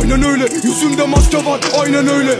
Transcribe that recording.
Aynen öyle yüzümde maske var aynen öyle.